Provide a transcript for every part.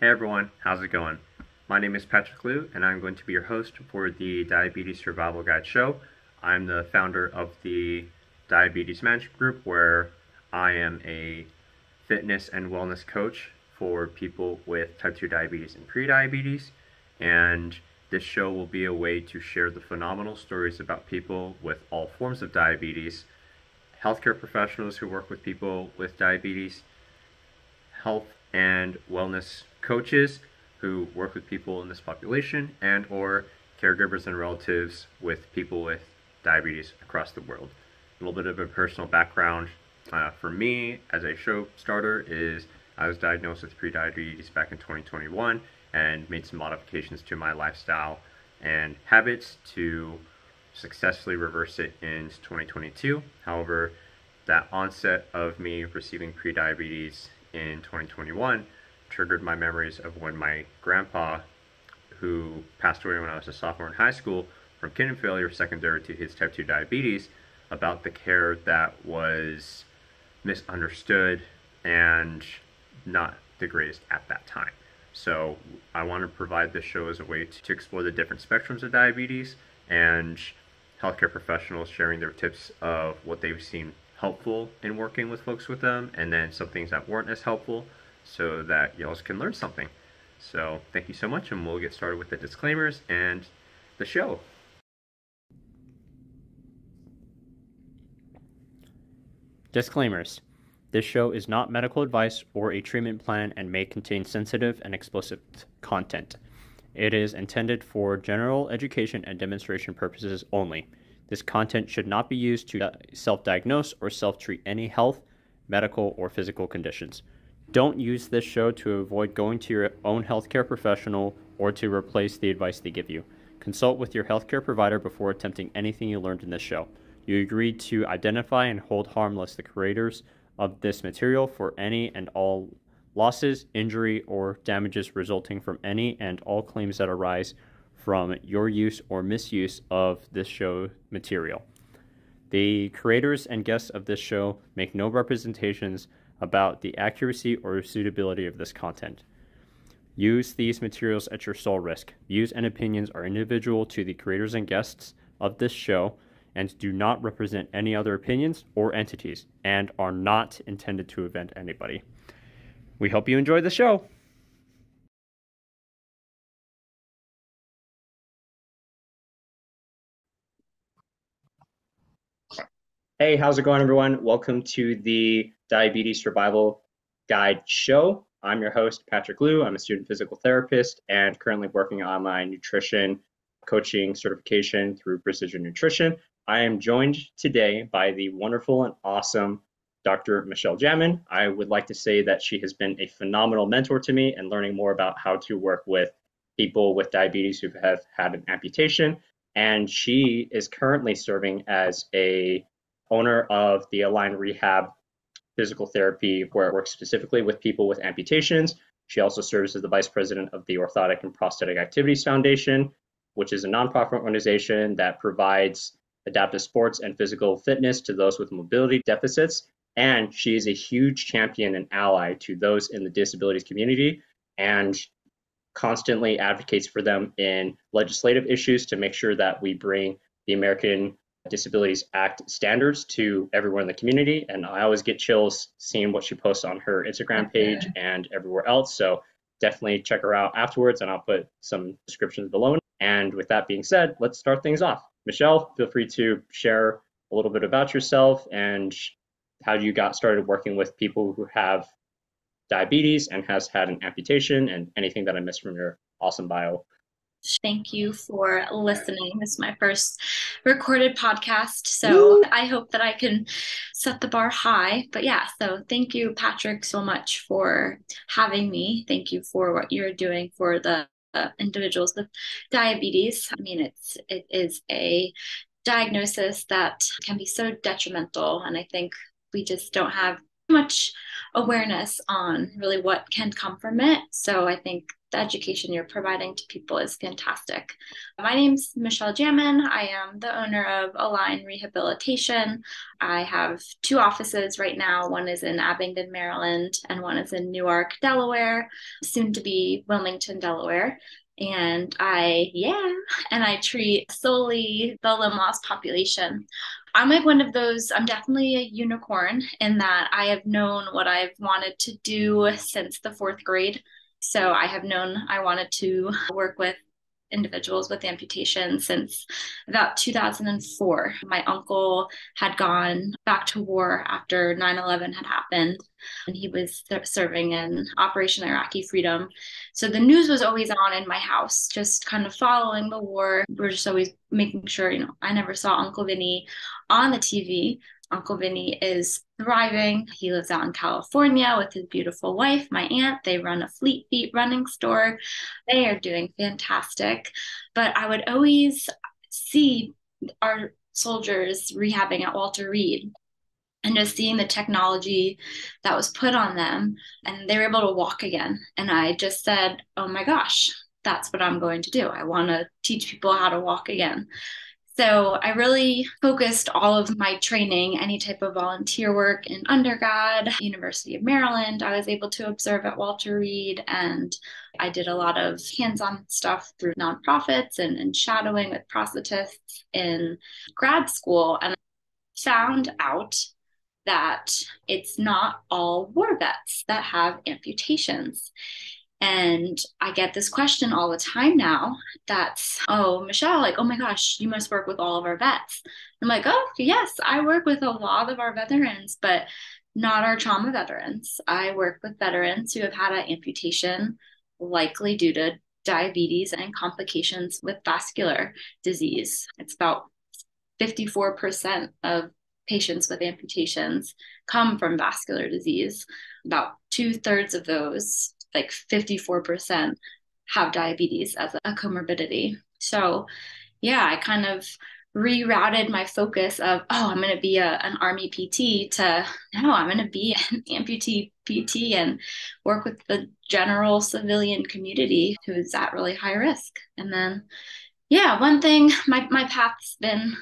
Hey everyone, how's it going? My name is Patrick Liu, and I'm going to be your host for the Diabetes Survival Guide show. I'm the founder of the Diabetes Management Group, where I am a fitness and wellness coach for people with type 2 diabetes and prediabetes. And this show will be a way to share the phenomenal stories about people with all forms of diabetes, healthcare professionals who work with people with diabetes, health and wellness coaches who work with people in this population and or caregivers and relatives with people with diabetes across the world. A little bit of a personal background uh, for me as a show starter is I was diagnosed with prediabetes back in 2021 and made some modifications to my lifestyle and habits to successfully reverse it in 2022. However, that onset of me receiving prediabetes in 2021 triggered my memories of when my grandpa, who passed away when I was a sophomore in high school from kidney failure secondary to his type 2 diabetes, about the care that was misunderstood and not the greatest at that time. So I want to provide this show as a way to, to explore the different spectrums of diabetes and healthcare professionals sharing their tips of what they've seen helpful in working with folks with them and then some things that weren't as helpful so that y'all can learn something. So thank you so much and we'll get started with the disclaimers and the show. Disclaimers. This show is not medical advice or a treatment plan and may contain sensitive and explicit content. It is intended for general education and demonstration purposes only. This content should not be used to self diagnose or self treat any health, medical, or physical conditions. Don't use this show to avoid going to your own healthcare professional or to replace the advice they give you. Consult with your healthcare provider before attempting anything you learned in this show. You agreed to identify and hold harmless the creators of this material for any and all losses, injury, or damages resulting from any and all claims that arise from your use or misuse of this show material. The creators and guests of this show make no representations about the accuracy or suitability of this content. Use these materials at your sole risk. Views and opinions are individual to the creators and guests of this show and do not represent any other opinions or entities and are not intended to offend anybody. We hope you enjoy the show. Hey, how's it going, everyone? Welcome to the Diabetes Survival Guide show. I'm your host, Patrick Liu. I'm a student physical therapist and currently working on my nutrition coaching certification through Precision Nutrition. I am joined today by the wonderful and awesome Dr. Michelle Jamin. I would like to say that she has been a phenomenal mentor to me and learning more about how to work with people with diabetes who have had an amputation. And she is currently serving as a owner of the Align Rehab Physical Therapy, where it works specifically with people with amputations. She also serves as the vice president of the Orthotic and Prosthetic Activities Foundation, which is a nonprofit organization that provides adaptive sports and physical fitness to those with mobility deficits. And she is a huge champion and ally to those in the disabilities community and constantly advocates for them in legislative issues to make sure that we bring the American Disabilities Act standards to everyone in the community. And I always get chills seeing what she posts on her Instagram page and everywhere else. So definitely check her out afterwards, and I'll put some descriptions below. And with that being said, let's start things off. Michelle, feel free to share a little bit about yourself and how you got started working with people who have diabetes and has had an amputation and anything that I missed from your awesome bio. Thank you for listening. This is my first recorded podcast. So Woo! I hope that I can set the bar high. But yeah, so thank you, Patrick, so much for having me. Thank you for what you're doing for the uh, individuals with diabetes. I mean, it's it is a diagnosis that can be so detrimental, and I think we just don't have much awareness on really what can come from it. So I think the education you're providing to people is fantastic. My name's Michelle Jamin. I am the owner of Align Rehabilitation. I have two offices right now. One is in Abingdon, Maryland, and one is in Newark, Delaware, soon to be Wilmington, Delaware and I, yeah, and I treat solely the limb loss population. I'm like one of those, I'm definitely a unicorn in that I have known what I've wanted to do since the fourth grade. So I have known I wanted to work with individuals with amputation since about 2004. My uncle had gone back to war after 9 11 had happened, and he was serving in Operation Iraqi Freedom. So the news was always on in my house, just kind of following the war. We are just always making sure, you know, I never saw Uncle Vinny on the TV. Uncle Vinny is thriving. He lives out in California with his beautiful wife, my aunt. They run a Fleet Feet running store. They are doing fantastic. But I would always see our soldiers rehabbing at Walter Reed and just seeing the technology that was put on them and they were able to walk again. And I just said, oh my gosh, that's what I'm going to do. I want to teach people how to walk again. So I really focused all of my training, any type of volunteer work in undergrad, University of Maryland. I was able to observe at Walter Reed and I did a lot of hands-on stuff through nonprofits and, and shadowing with prosthetists in grad school and found out that it's not all war vets that have amputations. And I get this question all the time now that's, oh, Michelle, like, oh my gosh, you must work with all of our vets. I'm like, oh, yes, I work with a lot of our veterans, but not our trauma veterans. I work with veterans who have had an amputation, likely due to diabetes and complications with vascular disease. It's about 54% of patients with amputations come from vascular disease. About two thirds of those like 54% have diabetes as a comorbidity. So, yeah, I kind of rerouted my focus of, oh, I'm going to be a, an army PT to, no, I'm going to be an amputee PT and work with the general civilian community who is at really high risk. And then, yeah, one thing, my, my path's been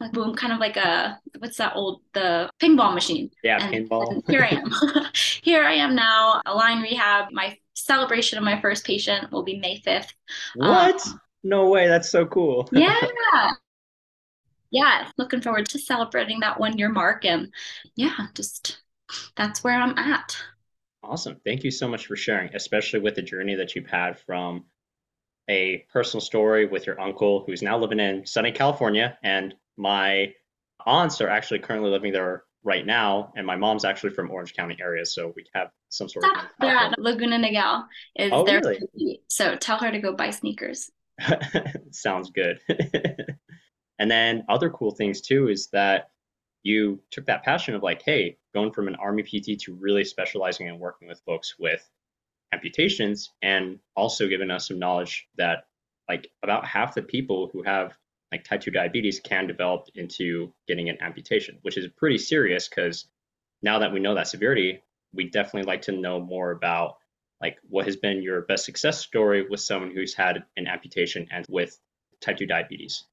like boom, kind of like a what's that old the ping pong machine. Yeah, and, pinball. And here I am. here I am now. Align rehab. My celebration of my first patient will be May fifth. What? Um, no way! That's so cool. yeah. Yeah, looking forward to celebrating that one year mark, and yeah, just that's where I'm at. Awesome. Thank you so much for sharing, especially with the journey that you've had from a personal story with your uncle who's now living in sunny California and my aunts are actually currently living there right now, and my mom's actually from Orange County area, so we have some sort of. They're at Laguna Niguel. Is oh, their really? So tell her to go buy sneakers. Sounds good. and then other cool things too is that you took that passion of like, hey, going from an army PT to really specializing and working with folks with amputations, and also giving us some knowledge that like about half the people who have like type 2 diabetes can develop into getting an amputation, which is pretty serious because now that we know that severity, we definitely like to know more about like what has been your best success story with someone who's had an amputation and with type 2 diabetes.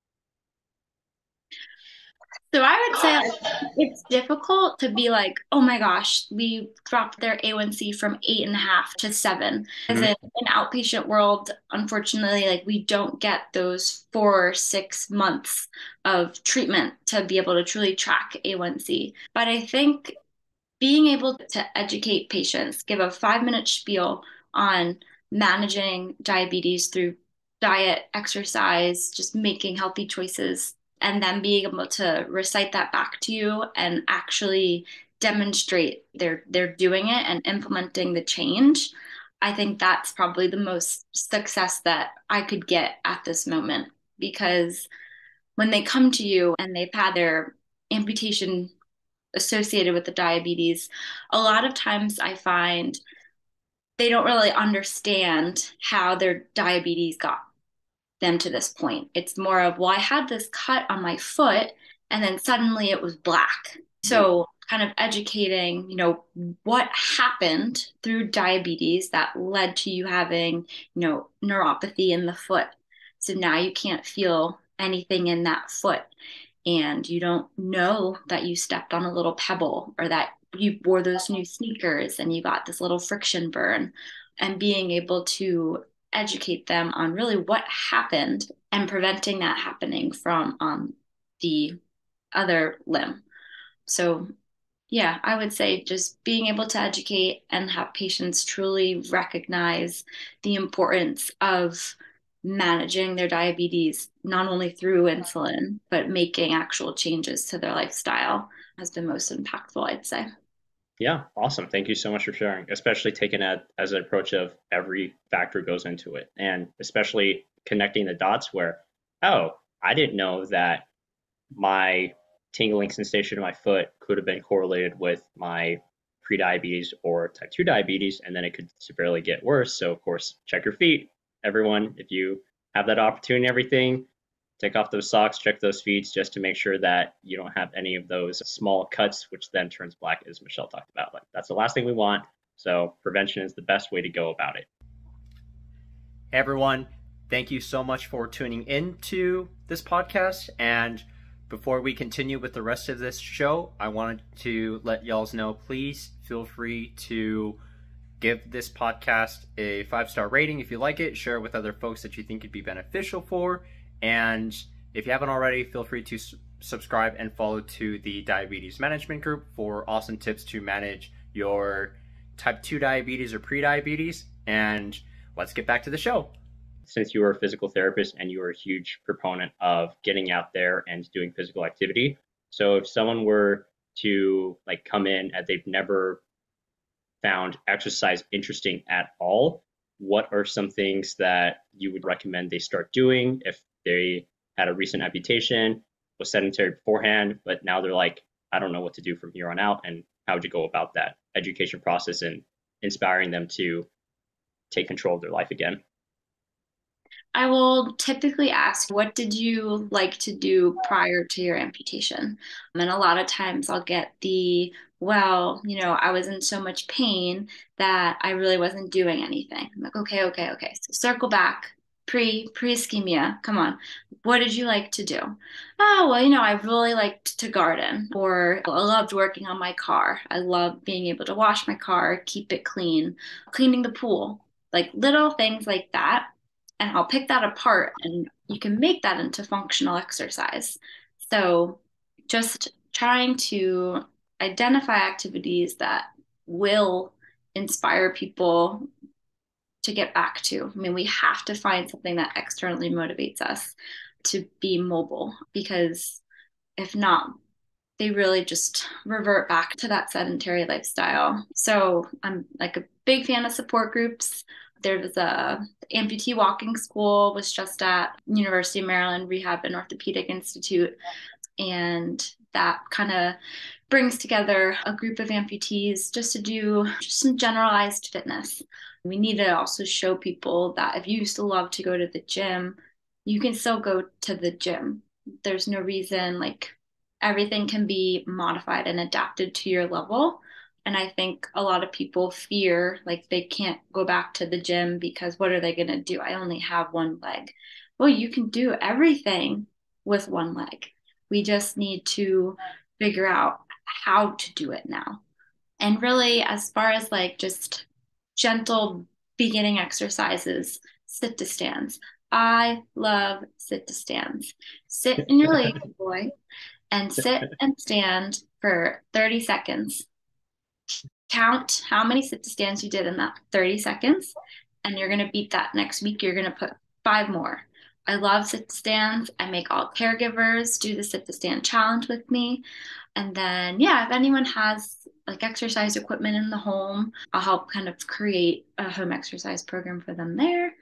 So I would say it's difficult to be like, oh my gosh, we dropped their A1C from eight and a half to seven. As mm-hmm. in an outpatient world, unfortunately, like we don't get those four or six months of treatment to be able to truly track A1C. But I think being able to educate patients, give a five minute spiel on managing diabetes through diet, exercise, just making healthy choices and then being able to recite that back to you and actually demonstrate they're they're doing it and implementing the change i think that's probably the most success that i could get at this moment. Because when they come to you and they've had their amputation associated with the diabetes a lot of times i find they don't really understand how their diabetes got them to this point. It's more of, well, I had this cut on my foot and then suddenly it was black. Mm-hmm. So kind of educating, you know, what happened through diabetes that led to you having, you know, neuropathy in the foot. So now you can't feel anything in that foot and you don't know that you stepped on a little pebble or that you wore those new sneakers and you got this little friction burn and being able to educate them on really what happened and preventing that happening from um, the other limb. So, yeah, I would say just being able to educate and have patients truly recognize the importance of managing their diabetes, not only through insulin, but making actual changes to their lifestyle has been most impactful, I'd say. Yeah, awesome. Thank you so much for sharing, especially taking it as an approach of every factor goes into it, and especially connecting the dots where, oh, I didn't know that my tingling sensation in my foot could have been correlated with my prediabetes or type 2 diabetes, and then it could severely get worse. So, of course, check your feet, everyone. If you have that opportunity, everything, take off those socks, check those feet just to make sure that you don't have any of those small cuts, which then turns black, as Michelle talked about. Like that's the last thing we want. So prevention is the best way to go about it. Hey everyone, thank you so much for tuning in to this podcast. And before we continue with the rest of this show, I wanted to let y'all know please feel free to give this podcast a five star rating if you like it, share it with other folks that you think it'd be beneficial for and if you haven't already, feel free to subscribe and follow to the Diabetes Management Group for awesome tips to manage your type 2 diabetes or prediabetes. And let's get back to the show. Since you are a physical therapist and you are a huge proponent of getting out there and doing physical activity, so if someone were to like come in and they've never found exercise interesting at all, what are some things that you would recommend they start doing if they had a recent amputation, was sedentary beforehand, but now they're like, I don't know what to do from here on out. And how would you go about that education process and inspiring them to take control of their life again? I will typically ask, what did you like to do prior to your amputation? And a lot of times I'll get the, well, you know, I was in so much pain that I really wasn't doing anything. I'm like, okay, okay, okay. So circle back pre pre ischemia. Come on, what did you like to do? Oh well, you know, I really liked to garden, or I loved working on my car. I loved being able to wash my car, keep it clean, cleaning the pool, like little things like that. And I'll pick that apart, and you can make that into functional exercise. So just trying to identify activities that will inspire people to get back to. I mean, we have to find something that externally motivates us to be mobile because if not, they really just revert back to that sedentary lifestyle. So I'm like a big fan of support groups. There was a amputee walking school was just at University of Maryland Rehab and Orthopedic Institute and that kind of brings together a group of amputees just to do just some generalized fitness we need to also show people that if you used to love to go to the gym, you can still go to the gym. There's no reason, like, everything can be modified and adapted to your level. And I think a lot of people fear like they can't go back to the gym because what are they going to do? I only have one leg. Well, you can do everything with one leg. We just need to figure out how to do it now. And really, as far as like just gentle beginning exercises, sit to stands. I love sit to stands. Sit in your La-Z-Boy and sit and stand for 30 seconds. Count how many sit to stands you did in that 30 seconds, and you're going to beat that next week. You're going to put five more. I love sit to stands. I make all caregivers do the sit to stand challenge with me. And then, yeah, if anyone has like exercise equipment in the home. I'll help kind of create a home exercise program for them there.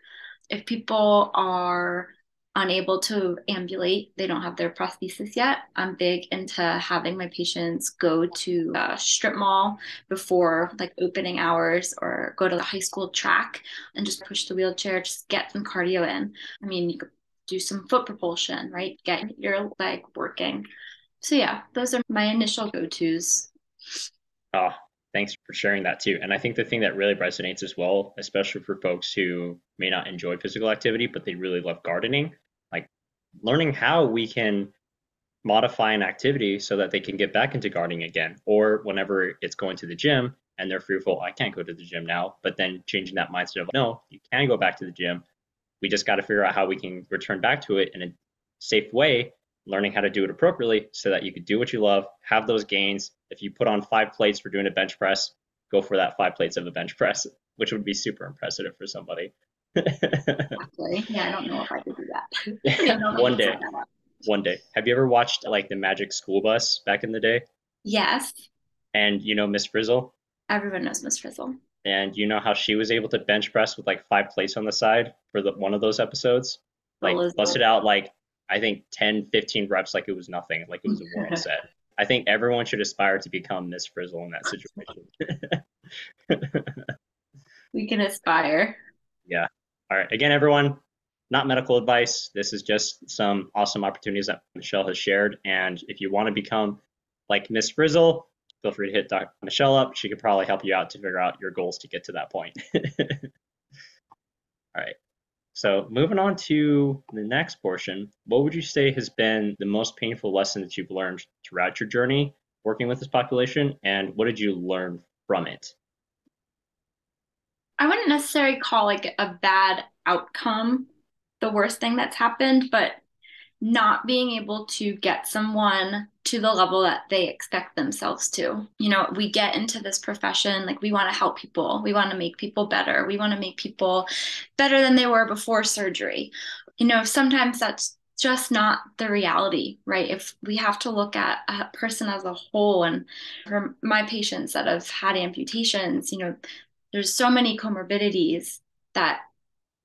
If people are unable to ambulate, they don't have their prosthesis yet. I'm big into having my patients go to a strip mall before like opening hours or go to the high school track and just push the wheelchair, just get some cardio in. I mean, you could do some foot propulsion, right? Get your leg working. So yeah, those are my initial go-tos Oh, thanks for sharing that too. And I think the thing that really resonates as well, especially for folks who may not enjoy physical activity, but they really love gardening, learning how we can modify an activity so that they can get back into gardening again, or whenever it's going to the gym and they're fearful, I can't go to the gym now, but then changing that mindset of no, you can go back to the gym. We just got to figure out how we can return back to it in a safe way learning how to do it appropriately so that you could do what you love, have those gains. If you put on five plates for doing a bench press, go for that five plates of a bench press, which would be super impressive for somebody. Exactly. Yeah, I don't know if I could do that. One day. One day. Have you ever watched like the Magic School Bus back in the day? Yes. And you know Miss Frizzle? Everyone knows Miss Frizzle. And you know how she was able to bench press with like five plates on the side for the one of those episodes? Like Elizabeth. busted out like I think 10, 15 reps like it was nothing, like it was a warm set. I think everyone should aspire to become Miss Frizzle in that situation. we can aspire. Yeah. All right. Again, everyone, not medical advice. This is just some awesome opportunities that Michelle has shared. And if you want to become like Miss Frizzle, feel free to hit Dr. Michelle up. She could probably help you out to figure out your goals to get to that point. All right. So moving on to the next portion, what would you say has been the most painful lesson that you've learned throughout your journey working with this population, and what did you learn from it? I wouldn't necessarily call like a bad outcome the worst thing that's happened, but not being able to get someone to the level that they expect themselves to. You know, we get into this profession like we want to help people, we want to make people better, we want to make people better than they were before surgery. You know, sometimes that's just not the reality, right? If we have to look at a person as a whole, and for my patients that have had amputations, you know, there's so many comorbidities that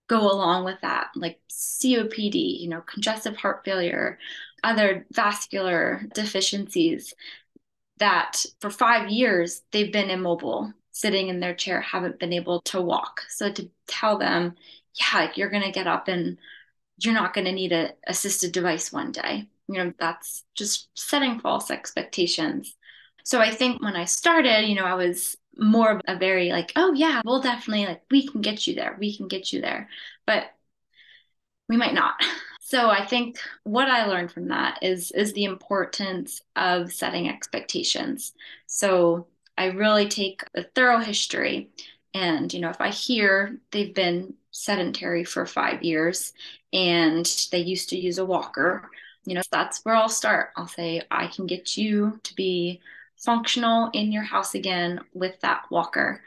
go along with that, like COPD, you know, congestive heart failure, other vascular deficiencies that for five years they've been immobile, sitting in their chair, haven't been able to walk. So to tell them, yeah, like you're going to get up and you're not going to need a assisted device one day. You know, that's just setting false expectations. So I think when I started, you know, I was more of a very like, oh yeah, we'll definitely like we can get you there. We can get you there. But we might not. So I think what I learned from that is is the importance of setting expectations. So I really take a thorough history and you know if I hear they've been sedentary for 5 years and they used to use a walker, you know that's where I'll start. I'll say I can get you to be functional in your house again with that walker.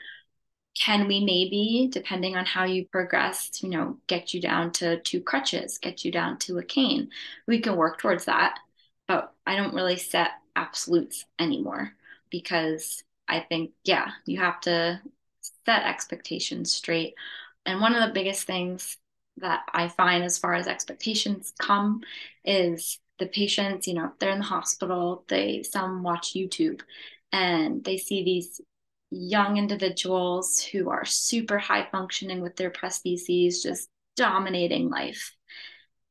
Can we maybe depending on how you progress you know get you down to two crutches get you down to a cane? We can work towards that but i don't really set absolutes anymore because i think yeah you have to set expectations straight. And one of the biggest things that i find as far as expectations come is the patients, you know, they're in the hospital, they some watch YouTube and they see these young individuals who are super high functioning with their prostheses, just dominating life.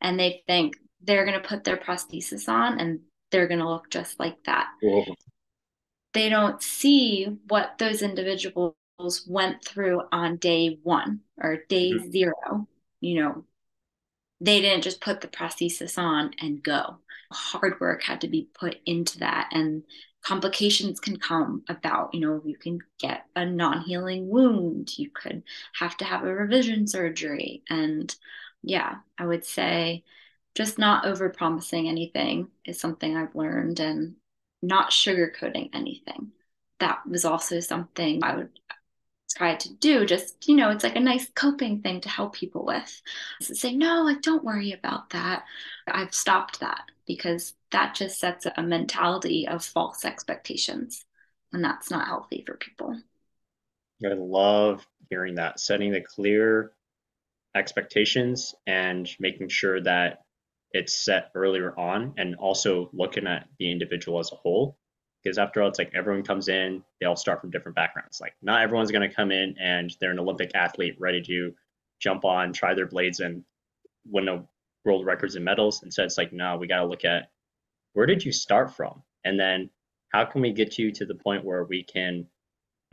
And they think they're going to put their prosthesis on and they're going to look just like that. Whoa. They don't see what those individuals went through on day one or day mm-hmm. zero. You know, they didn't just put the prosthesis on and go. Hard work had to be put into that, and complications can come about. You know, you can get a non healing wound, you could have to have a revision surgery. And yeah, I would say just not over promising anything is something I've learned, and not sugarcoating anything. That was also something I would try to do just you know it's like a nice coping thing to help people with. So say no like don't worry about that. I've stopped that because that just sets a mentality of false expectations and that's not healthy for people. I love hearing that setting the clear expectations and making sure that it's set earlier on and also looking at the individual as a whole because after all, it's like everyone comes in, they all start from different backgrounds. Like not everyone's going to come in and they're an Olympic athlete ready to jump on, try their blades, and win a world records and medals. Instead, it's like no, we got to look at where did you start from, and then how can we get you to the point where we can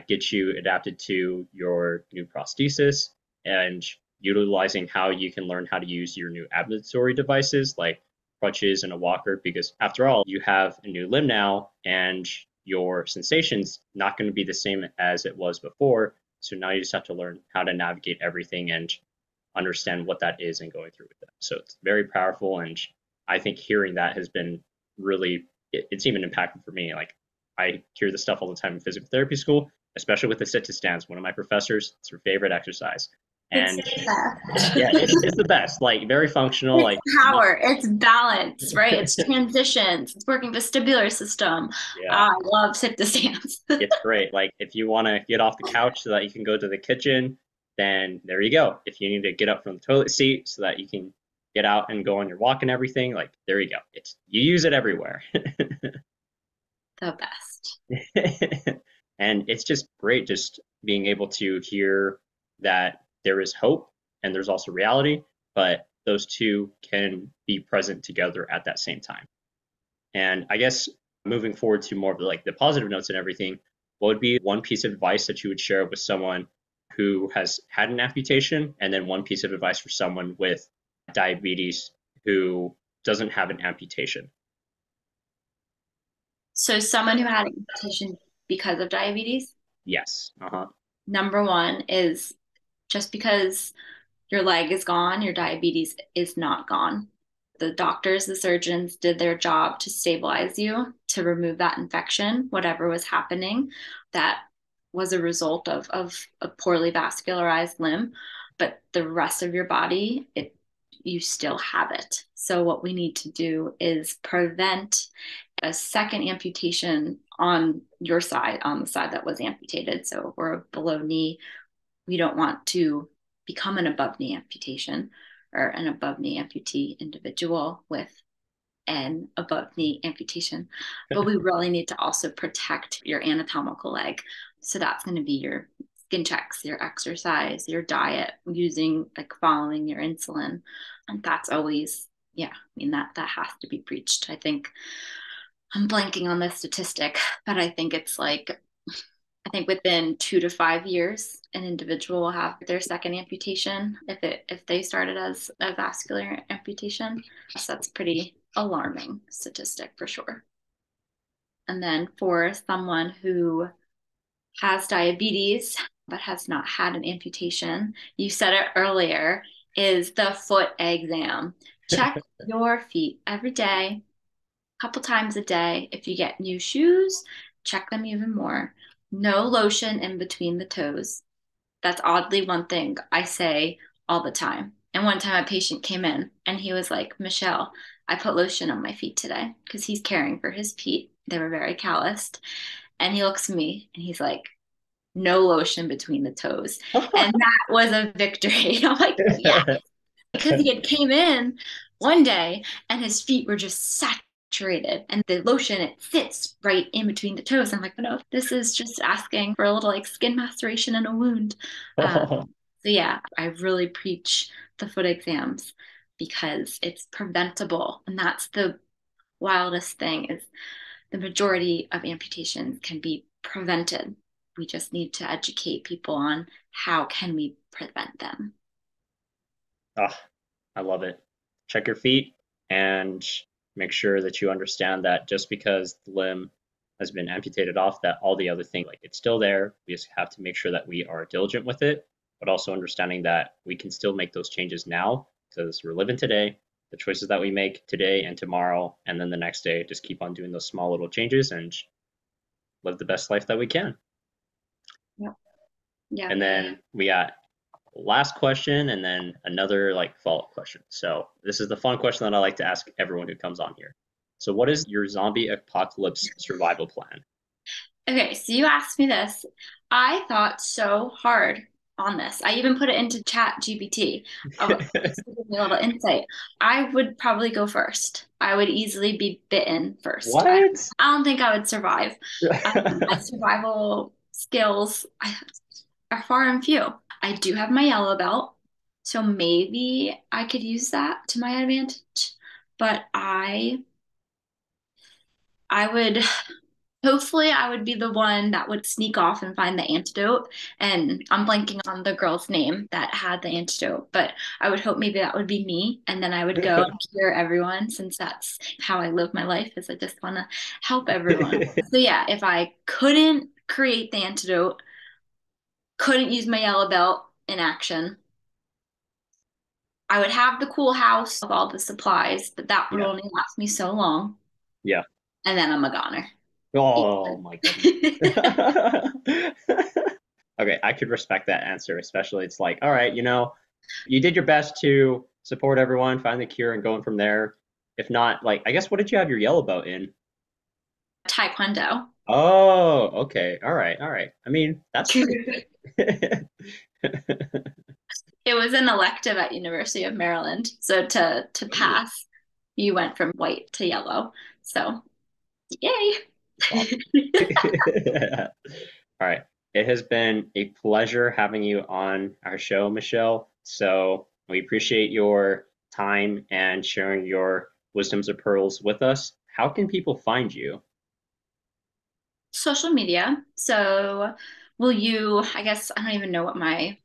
get you adapted to your new prosthesis and utilizing how you can learn how to use your new ambulatory devices like crutches and a walker because after all you have a new limb now and your sensations not going to be the same as it was before. So now you just have to learn how to navigate everything and understand what that is and going through with that. So it's very powerful and i think hearing that has been really it, it's even impactful for me. Like i hear this stuff all the time in physical therapy school especially with the sit to stands one of my professors it's her favorite exercise and yeah, it's, it's the best. Like very functional. It's like power. It's balance, right? It's transitions. It's working vestibular system. yeah, I love sit to stands. it's great. Like if you want to get off the couch so that you can go to the kitchen, then there you go. If you need to get up from the toilet seat so that you can get out and go on your walk and everything, like there you go. It's you use it everywhere. the best. and it's just great just being able to hear that there is hope and there's also reality, but those two can be present together at that same time. And I guess moving forward to more of the, like the positive notes and everything, what would be one piece of advice that you would share with someone who has had an amputation, and then one piece of advice for someone with diabetes who doesn't have an amputation? So someone who had an amputation because of diabetes, Yes. Uh huh. number one is just because your leg is gone, your diabetes is not gone. The doctors, the surgeons did their job to stabilize you, to remove that infection, whatever was happening that was a result of, of a poorly vascularized limb. But the rest of your body, it you still have it. So what we need to do is prevent a second amputation on your side, on the side that was amputated. So we're below knee we don't want to become an above knee amputation or an above knee amputee individual with an above knee amputation. But we really need to also protect your anatomical leg. So that's going to be your skin checks, your exercise, your diet, using like following your insulin. And that's always, yeah, I mean, that that has to be preached. I think I'm blanking on the statistic, but I think it's like I think within two to five years, an individual will have their second amputation if it if they started as a vascular amputation. So that's pretty alarming statistic for sure. And then for someone who has diabetes but has not had an amputation, you said it earlier, is the foot exam. Check your feet every day, a couple times a day. If you get new shoes, check them even more no lotion in between the toes. That's oddly one thing I say all the time. And one time a patient came in and he was like, Michelle, I put lotion on my feet today because he's caring for his feet. They were very calloused. And he looks at me and he's like, no lotion between the toes. and that was a victory. I'm like, yeah. because he had came in one day and his feet were just saturated saturated and the lotion it sits right in between the toes. I'm like no this is just asking for a little like skin maceration and a wound. Um, so yeah i really preach the foot exams because it's preventable and that's the wildest thing is the majority of amputations can be prevented. We just need to educate people on how can we prevent them. Oh i love it. Check your feet and make sure that you understand that just because the limb has been amputated off, that all the other things, like it's still there. We just have to make sure that we are diligent with it, but also understanding that we can still make those changes now because we're living today. The choices that we make today and tomorrow, and then the next day, just keep on doing those small little changes and live the best life that we can. Yeah. Yeah. And then we got last question and then another like follow-up question. So this is the fun question that I like to ask everyone who comes on here. So what is your zombie apocalypse survival plan? Okay, so you asked me this. I thought so hard on this. I even put it into chat GPT. Oh, a little insight. I would probably go first. I would easily be bitten first. What? I, I don't think I would survive. um, my survival skills are far and few. I do have my yellow belt, so maybe I could use that to my advantage. But I I would Hopefully, I would be the one that would sneak off and find the antidote. And I'm blanking on the girl's name that had the antidote, but I would hope maybe that would be me. And then I would go and cure everyone since that's how I live my life is I just want to help everyone. so yeah, if I couldn't create the antidote, couldn't use my yellow belt in action, I would have the cool house of all the supplies, but that would Yeah. only last me so long. Yeah. And then I'm a goner. Oh my goodness. okay, I could respect that answer, especially it's like, all right, you know, you did your best to support everyone, find the cure, and going from there. If not, like, I guess what did you have your yellow belt in? Taekwondo. Oh, okay. All right. All right. I mean, that's it was an elective at University of Maryland. So to to pass, you went from white to yellow. So yay. All right. It has been a pleasure having you on our show, Michelle. So we appreciate your time and sharing your wisdoms of pearls with us. How can people find you? Social media. So will you, I guess I don't even know what my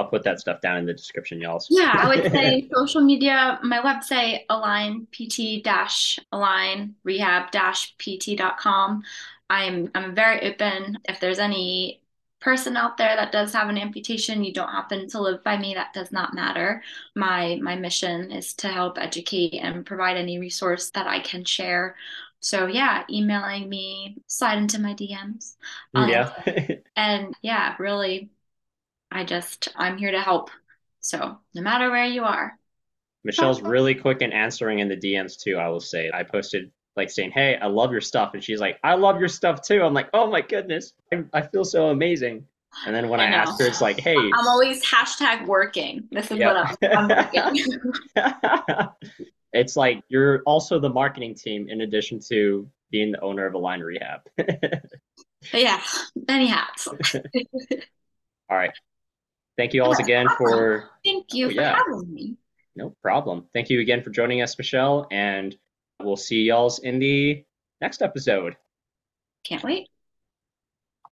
I'll put that stuff down in the description, y'all. Yeah, I would say social media, my website, align pt align rehab pt.com. I'm I'm very open. If there's any person out there that does have an amputation, you don't happen to live by me, that does not matter. My my mission is to help educate and provide any resource that I can share. So yeah, emailing me, slide into my DMs. Um, yeah. and yeah, really, I just, I'm here to help. So no matter where you are. Michelle's really quick in answering in the DMs too, I will say. I posted like saying, Hey, I love your stuff. And she's like, I love your stuff too. I'm like, Oh my goodness, I, I feel so amazing. And then when I, I asked her, it's like, Hey, I'm always hashtag working. This is Yep. what I'm, I'm working. it's like you're also the marketing team in addition to being the owner of Align Rehab. Yeah, many hats. All right. Thank you all again for Thank you Oh, for yeah. having me. no problem. Thank you again for joining us, Michelle, and we'll see y'all's in the next episode. Can't wait.